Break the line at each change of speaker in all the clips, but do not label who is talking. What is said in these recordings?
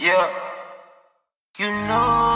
Yeah. You know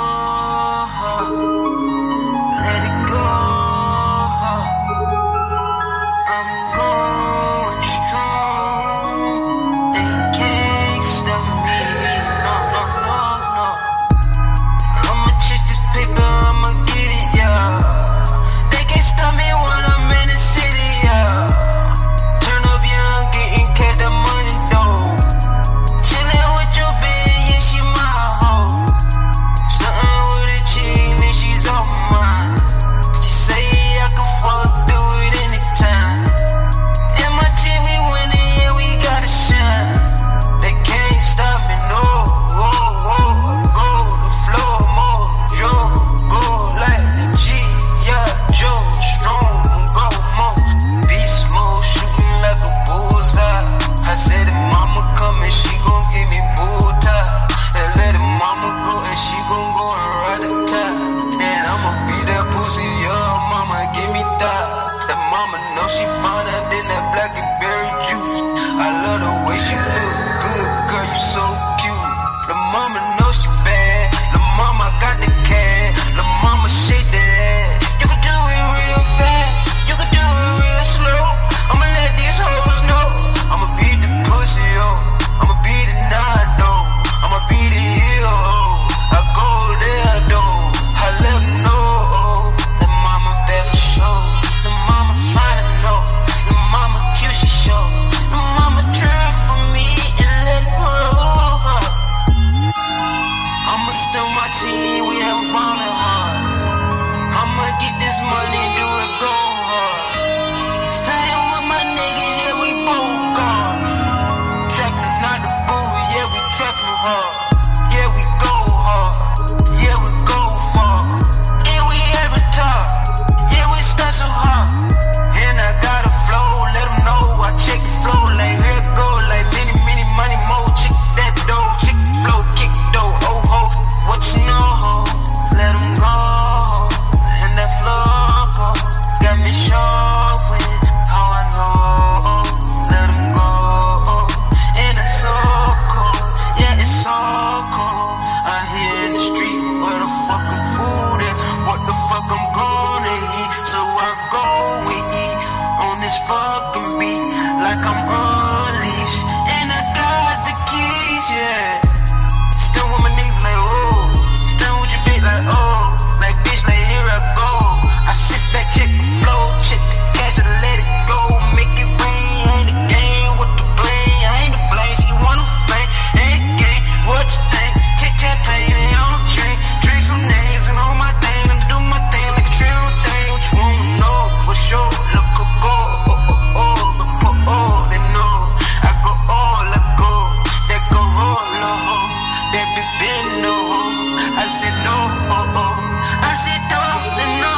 watching I said no. Oh, oh. I said don't, no.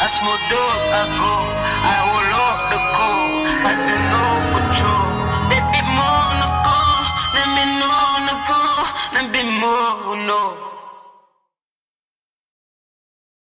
I smoke dope, I go. I will up the cold. I do no patrol. Baby, more no go. Let me know, no go. Let me more, no.